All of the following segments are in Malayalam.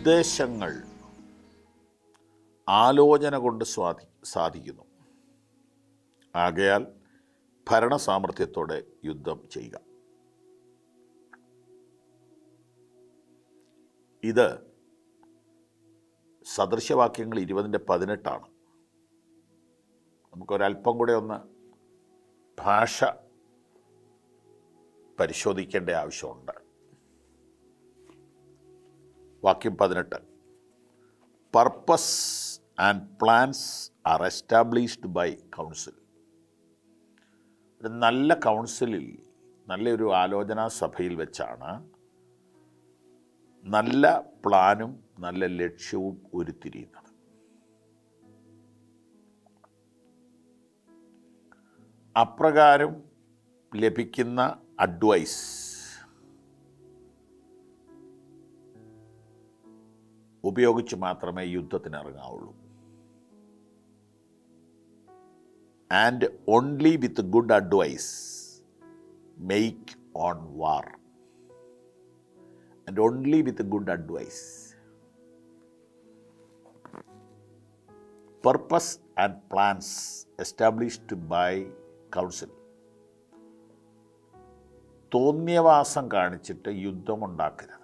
ഉദ്ദേശങ്ങൾ ആലോചന കൊണ്ട് സ്വാധി സാധിക്കുന്നു. ആകയാൽ ഭരണസാമർഥ്യത്തോടെ യുദ്ധം ചെയ്യുക. ഇത് സദൃശവാക്യങ്ങൾ ഇരുപതിന്റെ പതിനെട്ടാണ്. നമുക്കൊരല്പം കൂടെ ഒന്ന് ഭാഷ പരിശോധിക്കേണ്ട ആവശ്യമുണ്ട്. വാക്യം പതിനെട്ട്. Purpose and plans are established by council ഒരു നല്ല കൗൺസിലിൽ നല്ലൊരു ആലോചനാ സഭയിൽ വെച്ചാണ് നല്ല പ്ലാനും നല്ല ലക്ഷ്യവും ഉരുത്തിരിയുന്നത് അപ്രകാരം ലഭിക്കുന്ന അഡ്വൈസ് ഉപയോഗിച്ച് മാത്രമേ യുദ്ധത്തിന് ഇറങ്ങാവുള്ളൂ and only with good advice make on war and only with good advice purpose and plans established by council തോന്നിയവാസം കാണിച്ചിട്ട് യുദ്ധമുണ്ടാക്കരുത്.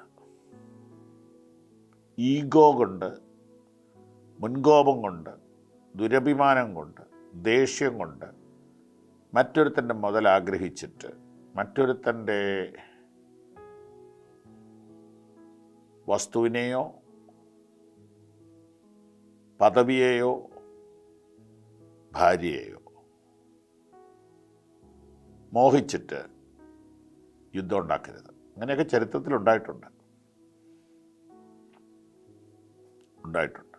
ഈഗോ കൊണ്ട് മുൻകോപം കൊണ്ട് ദുരഭിമാനം കൊണ്ട് ദേഷ്യം കൊണ്ട് മറ്റൊരുത്തന്റെ മുതൽ ആഗ്രഹിച്ചിട്ട് മറ്റൊരുത്തന്റെ വസ്തുവിനെയോ പദവിയെയോ ഭാര്യയെയോ മോഹിച്ചിട്ട് യുദ്ധം ഉണ്ടാക്കരുത്. അങ്ങനെയൊക്കെ ചരിത്രത്തിൽ ഉണ്ടായിട്ടുണ്ട് ഉണ്ടായിട്ടുണ്ട്.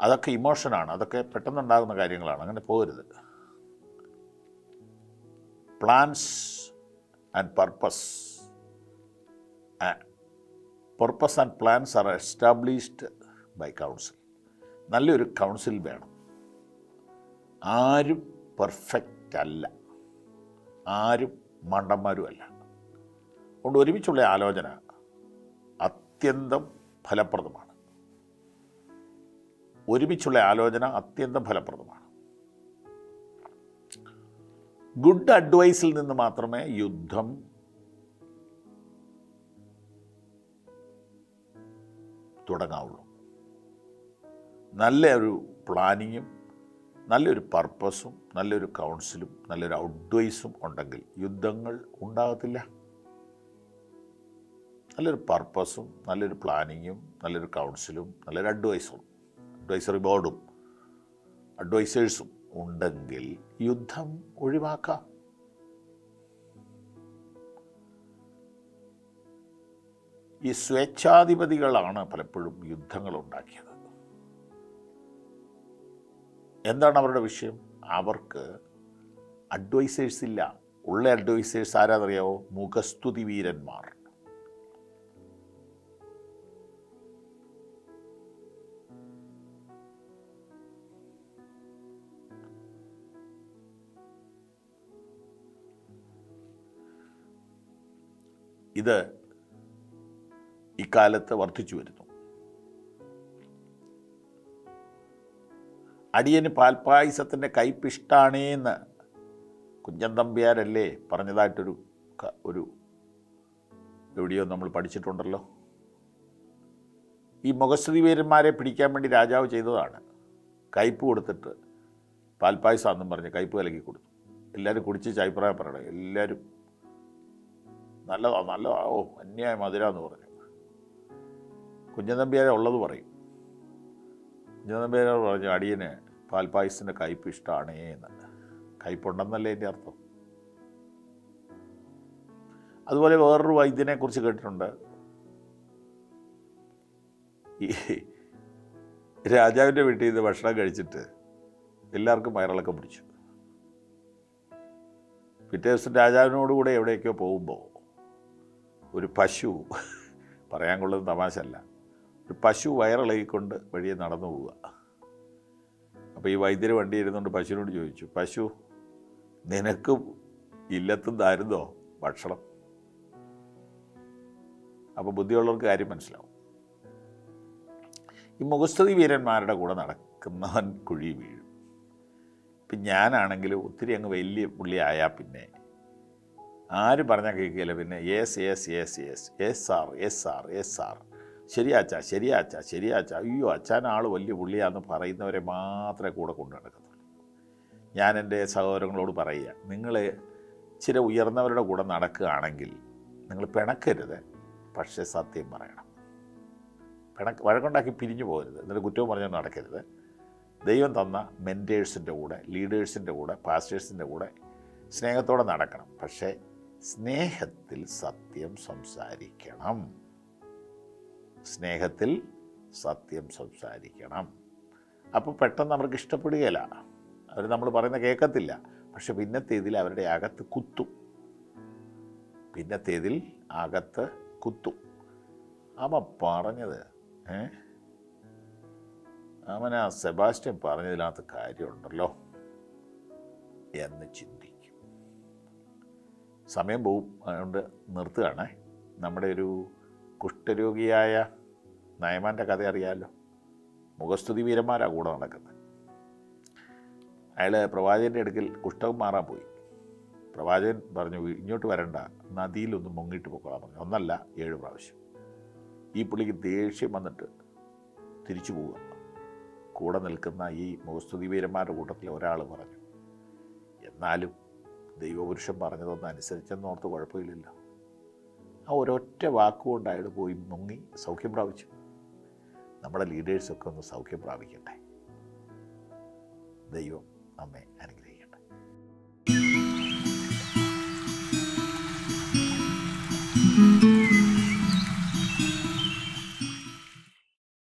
അതൊക്കെ ഇമോഷനാണ് അതൊക്കെ പെട്ടെന്നുണ്ടാകുന്ന കാര്യങ്ങളാണ്. അങ്ങനെ പോകരുത്. Plans and purpose purpose and plans are established by council നല്ലൊരു കൗൺസിൽ വേണം. ആരും പെർഫെക്റ്റ് അല്ല. ആരും മണ്ടന്മാരും അല്ല. അതുകൊണ്ട് ഒരുമിച്ചുള്ള ആലോചന അത്യന്തം ഫലപ്രദമാണ്. ഒരുമിച്ചുള്ള ആലോചന അത്യന്തം ഫലപ്രദമാണ്. ഗുഡ് അഡ്വൈസിൽ നിന്ന് മാത്രമേ യുദ്ധം തുടങ്ങാവുള്ളൂ. നല്ലൊരു പ്ലാനിങ്ങും നല്ലൊരു പർപ്പസും നല്ലൊരു കൗൺസിലും നല്ലൊരു അഡ്വൈസും ഉണ്ടെങ്കിൽ യുദ്ധങ്ങൾ ഉണ്ടാകത്തില്ല. നല്ലൊരു പർപ്പസും നല്ലൊരു പ്ലാനിങ്ങും നല്ലൊരു കൗൺസിലും നല്ലൊരു അഡ്വൈസും അഡ്വൈസറി ബോർഡും അഡ്വൈസേഴ്സും ഉണ്ടെങ്കിൽ യുദ്ധം ഒഴിവാക്കാം. ഈ സ്വേച്ഛാധിപതികളാണ് പലപ്പോഴും യുദ്ധങ്ങൾ ഉണ്ടാക്കിയത്. എന്താണ് അവരുടെ വിഷയം? അവർക്ക് അഡ്വൈസേഴ്സ് ഇല്ല. ഉള്ള അഡ്വൈസേഴ്സ് ആരാന്നറിയാവോ? മുഖസ്തുതി വീരന്മാർ. ഇത് ഇക്കാലത്ത് വർദ്ധിച്ചു വരുന്നു. അടിയന് പാൽപ്പായസത്തിന്റെ കൈപ്പിഷ്ടാണേന്ന് കുഞ്ഞൻ തമ്പ്യാരല്ലേ പറഞ്ഞതായിട്ടൊരു ഒരു എവിടെയോ നമ്മൾ പഠിച്ചിട്ടുണ്ടല്ലോ. ഈ മുഖസ്തുതി വീരന്മാരെ പിടിക്കാൻ വേണ്ടി രാജാവ് ചെയ്തതാണ്. കയ്പ് കൊടുത്തിട്ട് പാൽപ്പായസമെന്നും പറഞ്ഞ് കയ്പ് കലക്കി കൊടുത്തു. എല്ലാവരും കുടിച്ച് ചായപ്രായം പറയണം. എല്ലാവരും നല്ലതാ നല്ലതാ ഓ അന്യായ മധുര എന്ന് പറഞ്ഞു. കുഞ്ഞൻ തമ്പ്യാരെ ഉള്ളത് പറയും. കുഞ്ചൻ തമ്പ്യാരെ പറഞ്ഞു അടിയന് പാൽപ്പായസത്തിന്റെ കയ്പ് ഇഷ്ടമാണേ എന്ന്. കയ്പുണ്ടെന്നല്ലേ എന്റെ അർത്ഥം? അതുപോലെ വേറൊരു വൈദ്യനെ കുറിച്ച് കേട്ടിട്ടുണ്ട്. ഈ രാജാവിന്റെ വീട്ടിൽ നിന്ന് ഭക്ഷണം കഴിച്ചിട്ട് എല്ലാവർക്കും വയറിളക്കം പിടിച്ചു. പിറ്റേ ദിവസം രാജാവിനോട് കൂടെ എവിടേക്കോ പോകുമ്പോൾ ഒരു പശു പറയാൻ കൊള്ളുന്ന തമാശല്ല ഒരു പശു വയറിളകിക്കൊണ്ട് വഴിയെ നടന്നു പോവുക. അപ്പോൾ ഈ വൈദ്യർ വണ്ടി ഇരുന്നുകൊണ്ട് പശുവിനോട് ചോദിച്ചു പശു നിനക്ക് ഇല്ലത്തും തരുന്നോ ഭക്ഷണം? അപ്പോൾ ബുദ്ധിയുള്ളവർക്ക് കാര്യം മനസ്സിലാവും. ഈ മുഖസ്തുതി വീരന്മാരുടെ കൂടെ നടക്കുന്നവൻ കുഴി വീഴും. ഇപ്പം ഞാനാണെങ്കിൽ ഒത്തിരി അങ്ങ് വലിയ പുള്ളി ആയാൽ പിന്നെ ആര് പറഞ്ഞാൽ കേൾക്കില്ല പിന്നെ yes yes yes yes S R S R S R ശരിയാച്ചാ ശരിയാച്ചാ ശരിയാച്ച. അയ്യോ അച്ഛൻ ആൾ വലിയ പുള്ളിയാന്ന് പറയുന്നവരെ മാത്രമേ കൂടെ കൊണ്ടു നടക്കത്തുള്ളൂ. ഞാൻ എന്റെ സഹോദരങ്ങളോട് പറയുക നിങ്ങൾ ചില ഉയർന്നവരുടെ കൂടെ നടക്കുകയാണെങ്കിൽ നിങ്ങൾ പിണക്കരുത്. പക്ഷേ സത്യം പറയണം. പിണക്ക് വഴക്കുണ്ടാക്കി പിരിഞ്ഞു പോകരുത്. എന്നിട്ട് കുറ്റവും പറഞ്ഞൊന്നും നടക്കരുത്. ദൈവം തന്ന മെന്റേഴ്സിന്റെ കൂടെ ലീഡേഴ്സിന്റെ കൂടെ പാസ്റ്റേഴ്സിന്റെ കൂടെ സ്നേഹത്തോടെ നടക്കണം. പക്ഷേ സ്നേഹത്തിൽ സത്യം സംസാരിക്കണം. സ്നേഹത്തിൽ സത്യം സംസാരിക്കണം. അപ്പോൾ പെട്ടെന്ന് അവർക്ക് ഇഷ്ടപ്പെടുകയില്ല. അവർ നമ്മൾ പറയുന്ന കേൾക്കത്തില്ല പക്ഷെ പിന്നത്തേതിൽ അവരുടെ അകത്ത് കുത്തും. പിന്നത്തേതിൽ അകത്ത് കുത്തും. അവ പറഞ്ഞത് ഏ? അവൻ ആ സെബാസ്റ്റ്യൻ പറഞ്ഞതിനകത്ത് കാര്യമുണ്ടല്ലോ എന്ന് ചിന്തിക്കും. സമയം പോവും. അതുകൊണ്ട് നിർത്തുകയാണ്. നമ്മുടെ ഒരു കുഷ്ഠരോഗിയായ നയമാന്റെ കഥ അറിയാമല്ലോ മുഖസ്തുതി വീരന്മാരാണ് കൂടെ നടക്കുന്നത് അയാൾ പ്രവാചകന്റെ അടുക്കൽ കുഷ്ഠം മാറാൻ പോയി. പ്രവാചകൻ പറഞ്ഞു ഇങ്ങോട്ട് വരണ്ട. നദിയിലൊന്ന് മുങ്ങിയിട്ട് പോക്കോളാൻ പറഞ്ഞു. ഒന്നല്ല ഏഴ് പ്രാവശ്യം. ഈ പുള്ളിക്ക് ദേഷ്യം വന്നിട്ട് തിരിച്ചു പോവുക. കൂടെ നിൽക്കുന്ന ഈ മുഖസ്തുതി വീരന്മാരുടെ കൂട്ടത്തിൽ ഒരാൾ പറഞ്ഞു എന്നാലും ദൈവപുരുഷൻ പറഞ്ഞതൊന്നും അനുസരിച്ചെന്ന് ഓർത്ത് കുഴപ്പമില്ലല്ലോ. ആ ഒരൊറ്റ വാക്കുകൊണ്ട് അയാൾ പോയി മുങ്ങി സൗഖ്യം പ്രാപിച്ചു. നമ്മുടെ ലീഡേഴ്സൊക്കെ ഒന്ന് സൗഖ്യം പ്രാപിക്കട്ടെ. ദൈവം നമ്മെ അനുഗ്രഹിക്കും